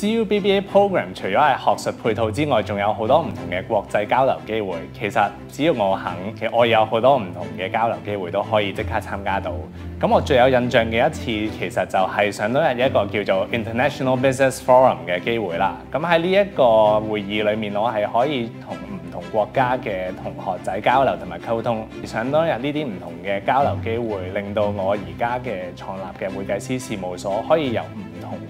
CUBBA program 除咗係學術配套之外，仲有好多唔同嘅國際交流機會。其實只要我肯，其實我有好多唔同嘅交流機會都可以即刻參加到。咁我最有印象嘅一次，其實就係上到日一個叫做 International Business Forum 嘅機會啦。咁喺呢一個會議裏面，我係可以同唔同國家嘅同學仔交流同埋溝通。上到日呢啲唔同嘅交流機會，令到我而家嘅創立嘅會計師事務所可以由唔